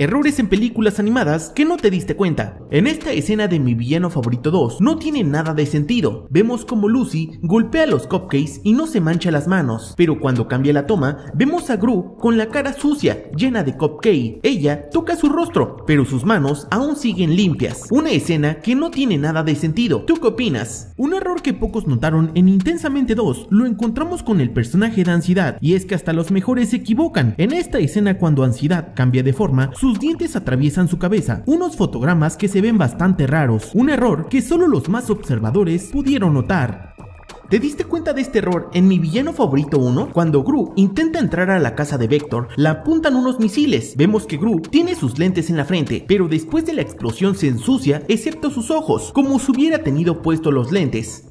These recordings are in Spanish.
Errores en películas animadas que no te diste cuenta. En esta escena de mi villano favorito 2 no tiene nada de sentido. Vemos como Lucy golpea los cupcakes y no se mancha las manos, pero cuando cambia la toma, vemos a Gru con la cara sucia, llena de cupcake. Ella toca su rostro, pero sus manos aún siguen limpias. Una escena que no tiene nada de sentido. ¿Tú qué opinas? Un error que pocos notaron en Intensamente 2 lo encontramos con el personaje de Ansiedad, y es que hasta los mejores se equivocan. En esta escena cuando Ansiedad cambia de forma, sus dientes atraviesan su cabeza, unos fotogramas que se ven bastante raros, un error que solo los más observadores pudieron notar. ¿Te diste cuenta de este error en mi villano favorito 1? Cuando Gru intenta entrar a la casa de Vector, la apuntan unos misiles. Vemos que Gru tiene sus lentes en la frente, pero después de la explosión se ensucia, excepto sus ojos, como si hubiera tenido puesto los lentes.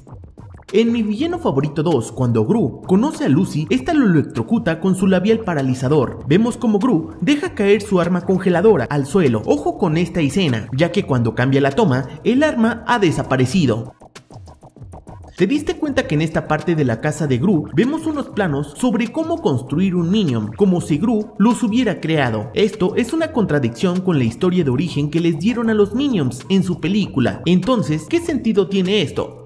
En mi villano favorito 2, cuando Gru conoce a Lucy, esta lo electrocuta con su labial paralizador. Vemos como Gru deja caer su arma congeladora al suelo. Ojo con esta escena, ya que cuando cambia la toma, el arma ha desaparecido. ¿Te diste cuenta que en esta parte de la casa de Gru vemos unos planos sobre cómo construir un Minion, como si Gru los hubiera creado? Esto es una contradicción con la historia de origen que les dieron a los Minions en su película. Entonces, ¿qué sentido tiene esto?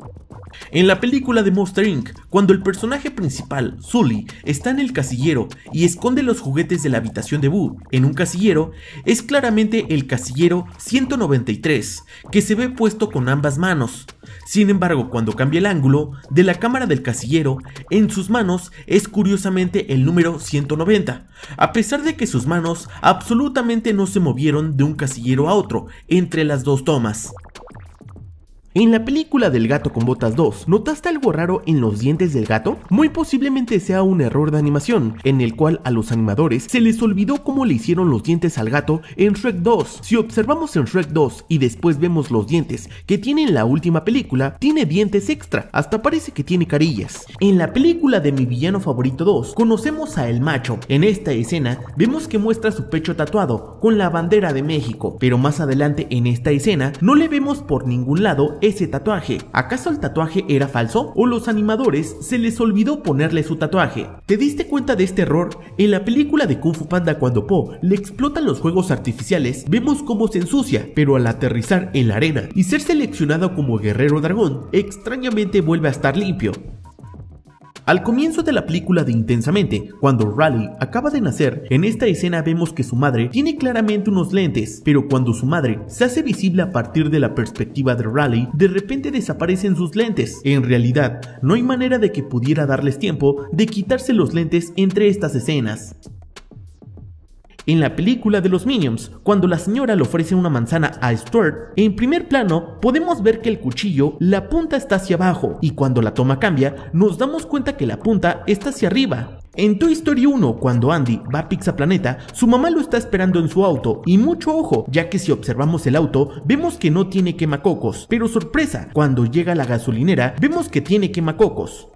En la película de Monster Inc., cuando el personaje principal, Sully, está en el casillero y esconde los juguetes de la habitación de Boo en un casillero, es claramente el casillero 193, que se ve puesto con ambas manos. Sin embargo, cuando cambia el ángulo de la cámara del casillero, en sus manos es curiosamente el número 190, a pesar de que sus manos absolutamente no se movieron de un casillero a otro entre las dos tomas. En la película del gato con botas 2, ¿notaste algo raro en los dientes del gato? Muy posiblemente sea un error de animación, en el cual a los animadores se les olvidó cómo le hicieron los dientes al gato en Shrek 2. Si observamos en Shrek 2 y después vemos los dientes que tiene en la última película, tiene dientes extra, hasta parece que tiene carillas. En la película de mi villano favorito 2, conocemos a El Macho. En esta escena vemos que muestra su pecho tatuado con la bandera de México, pero más adelante en esta escena no le vemos por ningún lado ese tatuaje. ¿Acaso el tatuaje era falso? ¿O los animadores se les olvidó ponerle su tatuaje? ¿Te diste cuenta de este error? En la película de Kung Fu Panda cuando Po le explotan los juegos artificiales, vemos cómo se ensucia, pero al aterrizar en la arena y ser seleccionado como guerrero dragón, extrañamente vuelve a estar limpio. Al comienzo de la película de Intensamente, cuando Raleigh acaba de nacer, en esta escena vemos que su madre tiene claramente unos lentes, pero cuando su madre se hace visible a partir de la perspectiva de Raleigh, de repente desaparecen sus lentes. En realidad, no hay manera de que pudiera darles tiempo de quitarse los lentes entre estas escenas. En la película de los Minions, cuando la señora le ofrece una manzana a Stuart, en primer plano podemos ver que el cuchillo, la punta está hacia abajo y cuando la toma cambia, nos damos cuenta que la punta está hacia arriba. En Toy Story 1, cuando Andy va a Pizza Planeta, su mamá lo está esperando en su auto, y mucho ojo, ya que si observamos el auto, vemos que no tiene quemacocos, pero sorpresa, cuando llega a la gasolinera, vemos que tiene quemacocos.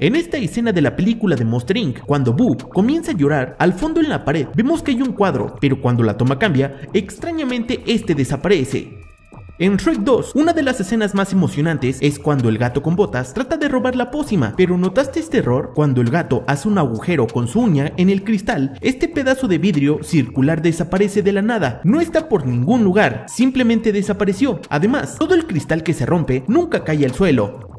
En esta escena de la película de Monster Inc., cuando Boo comienza a llorar, al fondo en la pared vemos que hay un cuadro, pero cuando la toma cambia, extrañamente este desaparece. En Shrek 2, una de las escenas más emocionantes es cuando el gato con botas trata de robar la pócima, pero ¿notaste este error? Cuando el gato hace un agujero con su uña en el cristal, este pedazo de vidrio circular desaparece de la nada, no está por ningún lugar, simplemente desapareció. Además, todo el cristal que se rompe nunca cae al suelo,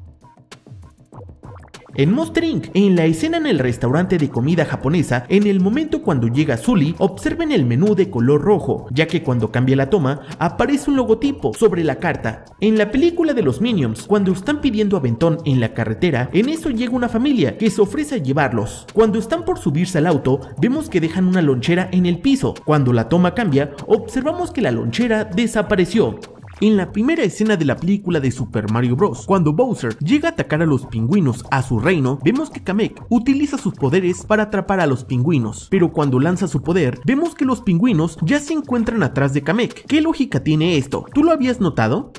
en Monster Inc., en la escena en el restaurante de comida japonesa, en el momento cuando llega Sully, observen el menú de color rojo, ya que cuando cambia la toma, aparece un logotipo sobre la carta. En la película de los Minions, cuando están pidiendo aventón en la carretera, en eso llega una familia que se ofrece a llevarlos. Cuando están por subirse al auto, vemos que dejan una lonchera en el piso. Cuando la toma cambia, observamos que la lonchera desapareció. En la primera escena de la película de Super Mario Bros., cuando Bowser llega a atacar a los pingüinos a su reino, vemos que Kamek utiliza sus poderes para atrapar a los pingüinos, pero cuando lanza su poder, vemos que los pingüinos ya se encuentran atrás de Kamek. ¿Qué lógica tiene esto? ¿Tú lo habías notado?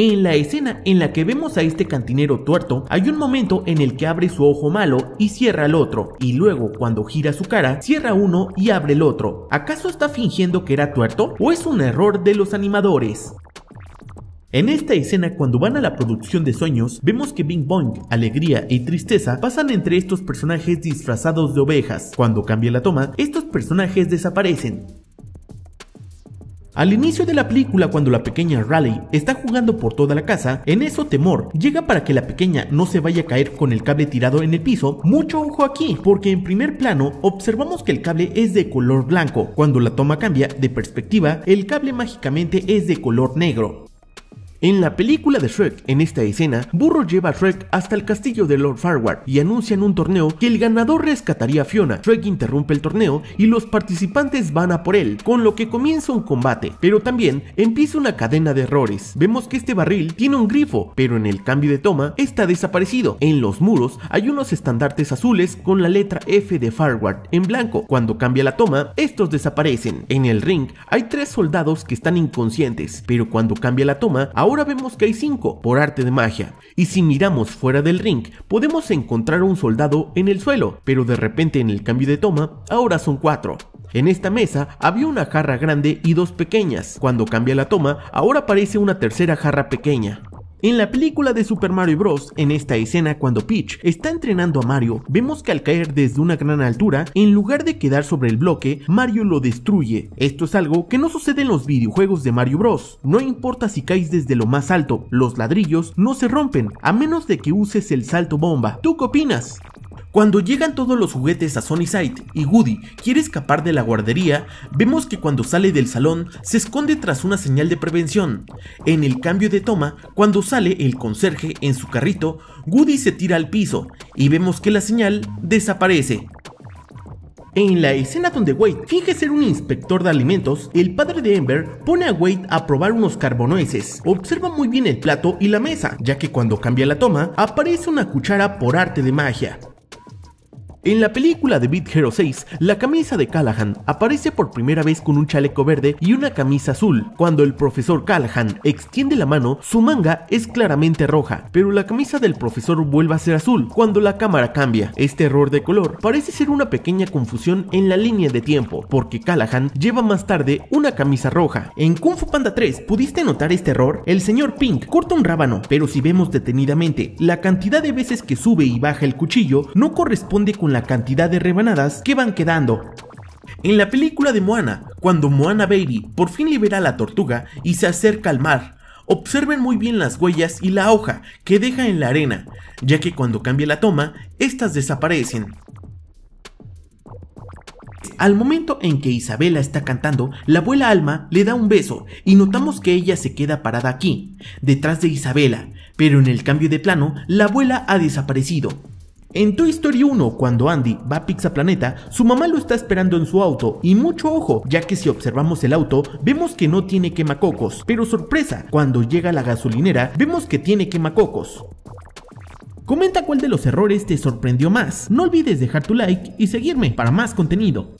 En la escena en la que vemos a este cantinero tuerto, hay un momento en el que abre su ojo malo y cierra el otro, y luego cuando gira su cara, cierra uno y abre el otro. ¿Acaso está fingiendo que era tuerto o es un error de los animadores? En esta escena cuando van a la producción de sueños, vemos que Bing Bong, alegría y tristeza pasan entre estos personajes disfrazados de ovejas. Cuando cambia la toma, estos personajes desaparecen. Al inicio de la película, cuando la pequeña Raleigh está jugando por toda la casa, en eso Temor llega para que la pequeña no se vaya a caer con el cable tirado en el piso. Mucho ojo aquí, porque en primer plano observamos que el cable es de color blanco. Cuando la toma cambia de perspectiva, el cable mágicamente es de color negro. En la película de Shrek, en esta escena, Burro lleva a Shrek hasta el castillo de Lord Farquaad y anuncian un torneo que el ganador rescataría a Fiona. Shrek interrumpe el torneo y los participantes van a por él, con lo que comienza un combate, pero también empieza una cadena de errores. Vemos que este barril tiene un grifo, pero en el cambio de toma está desaparecido. En los muros hay unos estandartes azules con la letra F de Farquaad en blanco. Cuando cambia la toma, estos desaparecen. En el ring hay tres soldados que están inconscientes, pero cuando cambia la toma, vemos que hay 5 por arte de magia. Y si miramos fuera del ring, podemos encontrar un soldado en el suelo, pero de repente en el cambio de toma, ahora son 4. En esta mesa había una jarra grande y dos pequeñas. Cuando cambia la toma, ahora aparece una tercera jarra pequeña. En la película de Super Mario Bros., en esta escena cuando Peach está entrenando a Mario, vemos que al caer desde una gran altura, en lugar de quedar sobre el bloque, Mario lo destruye. Esto es algo que no sucede en los videojuegos de Mario Bros. No importa si caes desde lo más alto, los ladrillos no se rompen, a menos de que uses el salto bomba. ¿Tú qué opinas? Cuando llegan todos los juguetes a Sunnyside y Woody quiere escapar de la guardería, vemos que cuando sale del salón se esconde tras una señal de prevención. En el cambio de toma, cuando sale el conserje en su carrito, Woody se tira al piso y vemos que la señal desaparece. En la escena donde Wade finge ser un inspector de alimentos, el padre de Ember pone a Wade a probar unos carbonueces. Observa muy bien el plato y la mesa, ya que cuando cambia la toma, aparece una cuchara por arte de magia. En la película de Beat Hero 6, la camisa de Callahan aparece por primera vez con un chaleco verde y una camisa azul. Cuando el profesor Callahan extiende la mano, su manga es claramente roja, pero la camisa del profesor vuelve a ser azul cuando la cámara cambia. Este error de color parece ser una pequeña confusión en la línea de tiempo, porque Callahan lleva más tarde una camisa roja. En Kung Fu Panda 3, ¿pudiste notar este error? El señor Pink corta un rábano, pero si vemos detenidamente, la cantidad de veces que sube y baja el cuchillo no corresponde con la cantidad de rebanadas que van quedando. En la película de Moana, cuando Moana Baby por fin libera a la tortuga y se acerca al mar, observen muy bien las huellas y la hoja que deja en la arena, ya que cuando cambia la toma, estas desaparecen. Al momento en que Isabela está cantando, la abuela Alma le da un beso y notamos que ella se queda parada aquí, detrás de Isabela, pero en el cambio de plano, la abuela ha desaparecido. En Toy Story 1, cuando Andy va a Pizza Planeta, su mamá lo está esperando en su auto, y mucho ojo, ya que si observamos el auto, vemos que no tiene quemacocos, pero sorpresa, cuando llega a la gasolinera, vemos que tiene quemacocos. Comenta cuál de los errores te sorprendió más. No olvides dejar tu like y seguirme para más contenido.